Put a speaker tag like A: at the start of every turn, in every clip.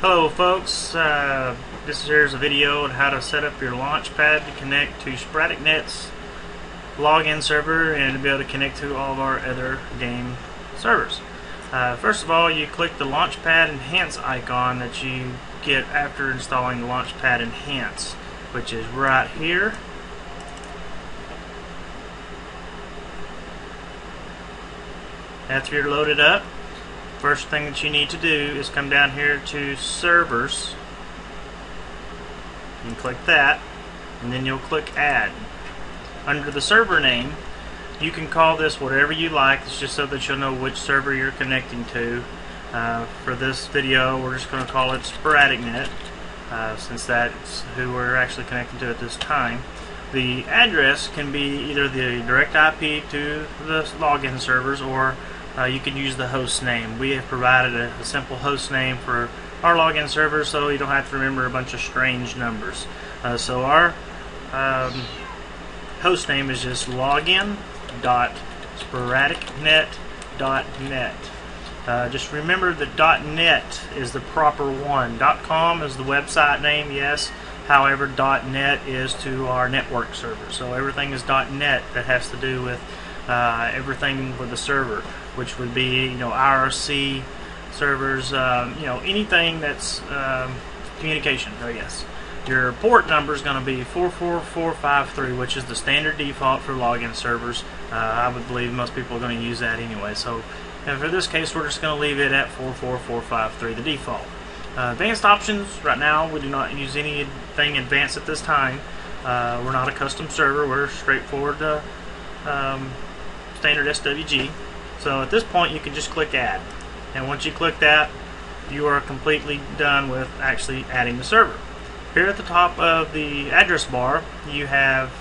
A: Hello folks, uh, this here's a video on how to set up your Launchpad to connect to SpraticNet's login server and to be able to connect to all of our other game servers. Uh, first of all, you click the Launchpad Enhance icon that you get after installing the Launchpad Enhance, which is right here. After you're loaded up, first thing that you need to do is come down here to servers and click that and then you'll click add. Under the server name you can call this whatever you like. It's just so that you'll know which server you're connecting to. Uh, for this video we're just going to call it SpraticNet uh, since that's who we're actually connecting to at this time. The address can be either the direct IP to the login servers or uh, you can use the host name. We have provided a, a, simple host name for our login server so you don't have to remember a bunch of strange numbers. Uh, so our um, host name is just login.spraticnet.net. Uh, just remember that .net is the proper one. .com is the website name, yes. However, .net is to our network server. So everything is .net that has to do with uh, everything with the server, which would be you know IRC servers, um, you know anything that's um, communication. Oh yes, your port number is going to be 44453, which is the standard default for login servers. Uh, I would believe most people are going to use that anyway. So, and for this case, we're just going to leave it at 44453, the default. Uh, advanced options, right now, we do not use anything advanced at this time. Uh, we're not a custom server, we're straightforward uh, um, standard SWG. So at this point you can just click add. And once you click that, you are completely done with actually adding the server. Here at the top of the address bar, you have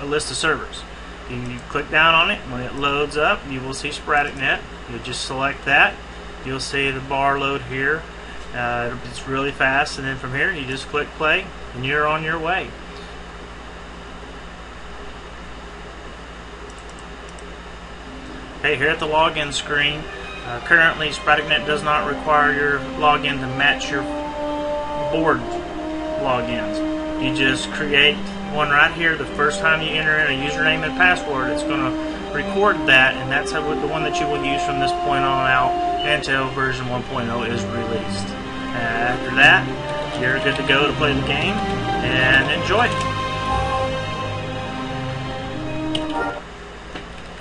A: a list of servers. You click down on it, when it loads up, you will see SpraticNet. You just select that. You'll see the bar load here. Uh, it's really fast, and then from here you just click play, and you're on your way. Okay, here at the login screen, uh, currently SpraticNet does not require your login to match your board logins. You just create one right here the first time you enter in a username and password. It's going to record that, and that's how, the one that you will use from this point on out until version 1.0 is released. Uh, after that, you're good to go to play the game and enjoy.